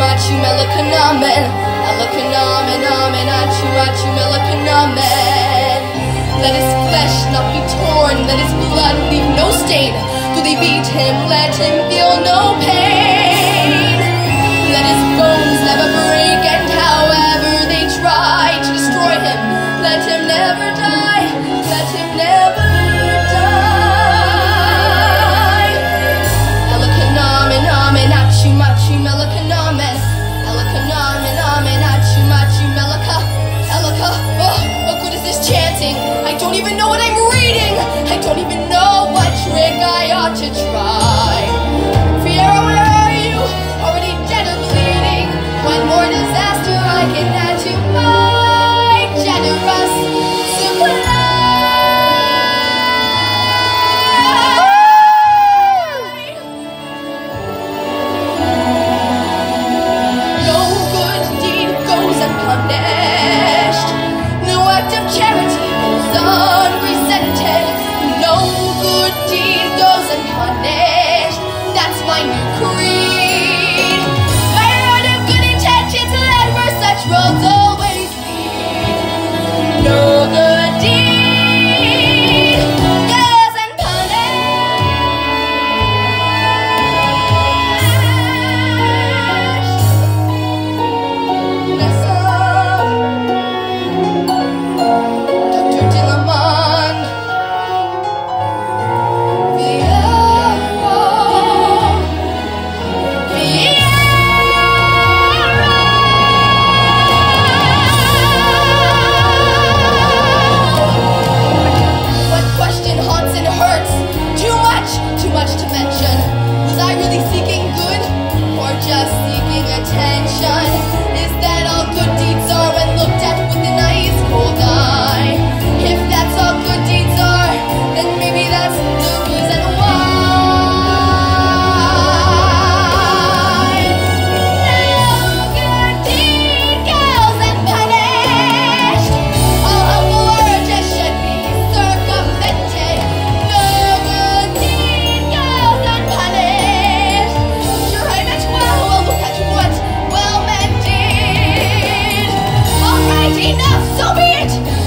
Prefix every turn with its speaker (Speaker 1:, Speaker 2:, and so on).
Speaker 1: achu melakanamen Alakanamen amen achu achu melakanamen Let his flesh not be torn, let his blood leave no stain. Though they beat him, let him feel no pain. chitos Stop it!